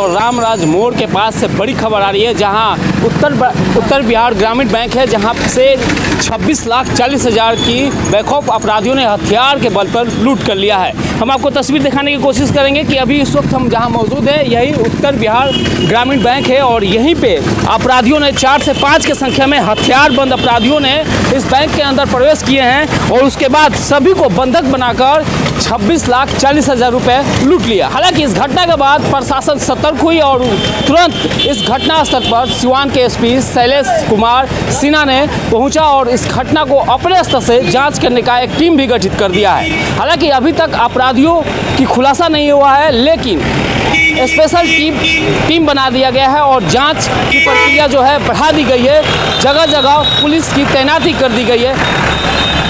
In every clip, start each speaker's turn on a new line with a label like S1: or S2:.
S1: और रामराज मोड़ के पास से बड़ी खबर आ रही है, जहाँ उत्तर उत्तर बिहार ग्रामीण बैंक है, जहाँ से 26 लाख चालीस हज़ार की बैकऑफ अपराधियों ने हथियार के बल पर लूट कर लिया है। हम आपको तस्वीर दिखाने की कोशिश करेंगे कि अभी इस वक्त हम जहाँ मौजूद है, यही उत्तर बिहार ग्रामीण बैंक है और यहीं पे अपराधियों ने चार से पाँच की संख्या में हथियार बंद अपराधियों ने इस बैंक के अंदर प्रवेश किए हैं और उसके बाद सभी को बंधक बनाकर 26 लाख चालीस हज़ार रुपये लूट लिया। हालाँकि इस घटना के बाद प्रशासन सतर्क हुई और तुरंत इस घटना स्थल पर सिवान के एसपी शैलेश कुमार सिन्हा ने पहुँचा और इस घटना को अपने स्तर से जाँच करने का एक टीम भी गठित कर दिया है। हालाँकि अभी तक अपराधियों की खुलासा नहीं हुआ है, लेकिन स्पेशल टीम टीम बना दिया गया है और जाँच की प्रक्रिया जो है बढ़ा दी गई है। जगह जगह पुलिस की तैनाती कर दी गई है।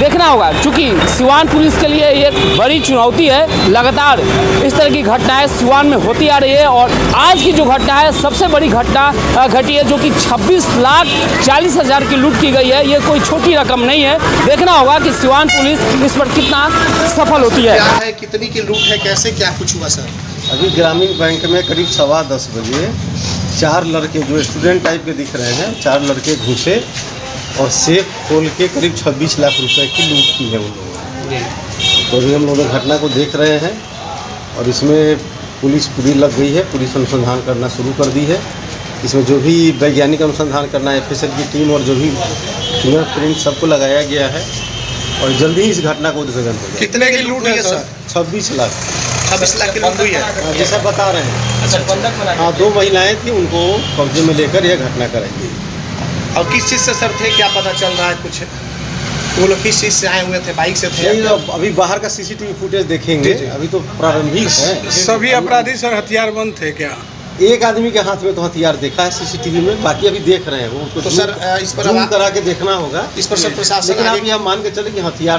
S1: देखना होगा क्योंकि सिवान पुलिस के लिए एक बड़ी चुनौती है। लगातार इस तरह की घटनाएँ सिवान में होती आ रही है और आज की जो घटना है सबसे बड़ी घटना घटी है जो कि 26 लाख चालीस हज़ार की लूट की गई है। ये कोई छोटी रकम नहीं है। देखना होगा कि सिवान पुलिस इस पर कितना सफल होती है।
S2: क्या है कितनी की लूट है कैसे क्या कुछ हुआ सर?
S3: अभी ग्रामीण बैंक में करीब सवा दस बजे चार लड़के जो स्टूडेंट टाइप के दिख रहे हैं चार लड़के घुसे। और सेफ़ खोल के करीब 26 लाख रुपए की लूट की है उन लोगों ने। तो अभी हम लोग घटना को देख रहे हैं और इसमें पुलिस पूरी लग गई है पुलिस अनुसंधान करना शुरू कर दी है। इसमें जो भी वैज्ञानिक अनुसंधान करना है एफ़ की टीम और जो भी फिंगर प्रिंट सबको लगाया गया है और जल्दी ही इस घटना को उद्भेदन हो
S2: कितने की लूट है सर?
S3: छब्बीस लाख।
S2: छब्बीस लाख की लूट हुई है?
S3: हाँ, जैसा बता रहे हैं।
S2: अच्छा
S3: हाँ दो महिलाएँ थी उनको कब्जे में लेकर यह घटना कराई
S2: और किस चीज़ से सर थे? क्या पता चल रहा है कुछ? वो लोग किस चीज़ से आए हुए थे? बाइक से थे
S3: अभी बाहर का सीसीटीवी फुटेज देखेंगे।
S2: जी, जी।
S3: अभी तो प्रारंभिक है
S4: सभी अपराधी सर हथियारबंद थे क्या?
S3: एक आदमी के हाथ में तो हथियार देखा है सीसीटीवी में बाकी अभी देख रहे हैं वो।
S2: तो सर, इस पर
S3: करा के देखना होगा।
S2: इस पर सर प्रशासन
S3: आप यह मान के चले कि हथियार